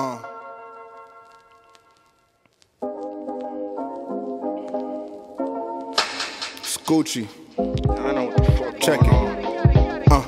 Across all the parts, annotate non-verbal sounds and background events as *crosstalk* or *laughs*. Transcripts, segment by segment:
Uh. Scoochie. I know what the fuck. Check it. Uh.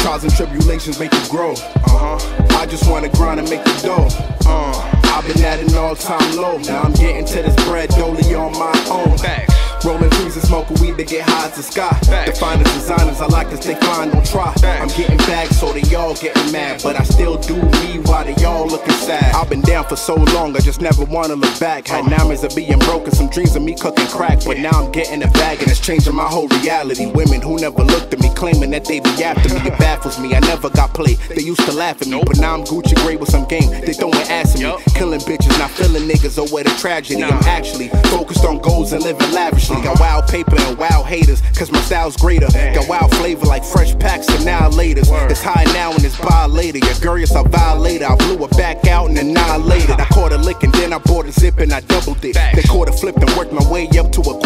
Trials and tribulations make you grow. Uh huh. I just wanna grind and make the dough. Uh. I've been at an all time low. Now I'm getting to this bread dolly on my own. Facts. Rolling trees and smoking weed to get high as the sky. The finest designers, I like to stay fine, don't try. I'm getting bags so they all getting mad. But I still do me while they all looking sad. I've been down for so long, I just never wanna look back. Had uh-huh. nightmares of being broke and some dreams of me cooking crack. But now I'm getting a bag and it's changing my whole reality. Women who never looked at me claiming that they be after me. It *laughs* baffles me. I never got played. They used to laugh at me. But now I'm Gucci Gray with some game. They throwing ass at me. Killing bitches, not feeling niggas oh, or where the tragedy. I'm actually focused on goals and living lavishly. Got wild paper and wild haters, cause my style's greater. Got wild flavor like fresh packs and now laters. It's high now and it's by later. Your girl, yes, I violated. I blew her back out and annihilated. I caught a lick and then I bought a zip and I doubled it. Then caught a flip and worked my way up to a.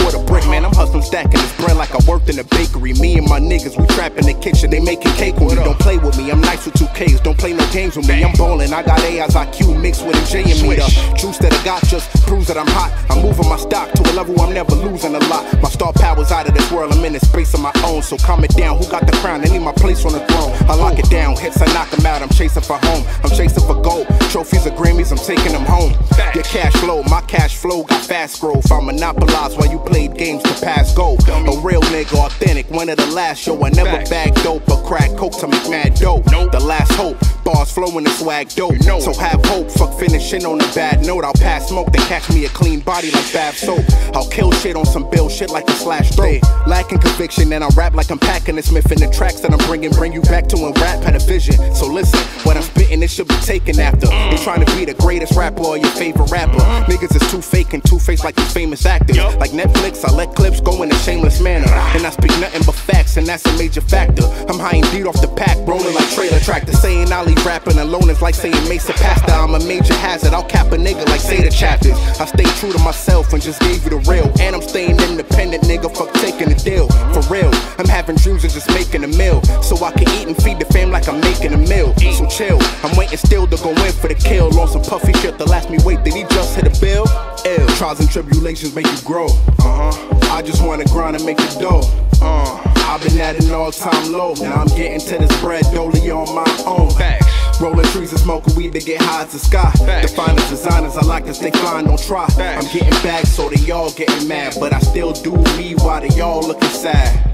Man, I'm hustling, stacking this bread like I worked in a bakery. Me and my niggas, we trap in the kitchen, they making cake with me. Don't play with me, I'm nice with two Ks. Don't play no games with me. I'm ballin', I got AI's IQ mixed with a J and me. The juice that I got just proves that I'm hot. I'm moving my stock to a level I'm never losing a lot. My star power's out of this world, I'm in a space of my own. So calm it down, who got the crown? I need my place on the throne. I lock it down, hits, I knock 'em out. I'm chasing for home, I'm chasing for gold. Trophies or Grammys, I'm taking them home. Your cash flow, my cash flow got fast growth. I monopolize while you played games to pass go. A real nigga, authentic, one of the last show. I never bag dope or crack coke to make mad dope. The last hope, bars flowing and swag dope. You know so have hope, fuck finishing on a bad note. I'll pass smoke, then catch me a clean body like bath soap. I'll kill shit on some bill shit like a slash throat. Lacking conviction, and I rap like I'm packing a Smith in the tracks that I'm bringing. Bring you back to when rap had a vision. So listen, what I'm spitting, it should be taken after. They trying to be the greatest rapper or your favorite rapper. Niggas is too fake and two faced like the famous actors. Yup. Like Netflix, I let clips go in a shameless manner. And I speak nothing but facts, and that's a major factor. I'm high indeed off the pack, rolling like trailer tractor. Saying I leave rapping alone is like saying Mesa Pasta. I'm a major hazard, I'll cap a nigga like say the chapters. I stay true to myself and just gave you the real. And I'm staying independent, nigga, fuck taking a deal. For real, I'm having dreams of just making a meal. So I can eat and feed the fam like I'm making a meal. So chill, I'm waiting still to go in for the kill. On some puffy shit, the last me wait, did he just hit a bill? Ill. Trials and tribulations make you grow. Uh huh. I just wanna grind and make the dough. At an all time low. Now I'm getting to this bread dolly on my own. Facts. Rolling trees and smoking weed to get high as the sky. Facts. The finest designers, I like to stay fine, don't try. Facts. I'm getting back so they all getting mad. But I still do me while they all looking sad.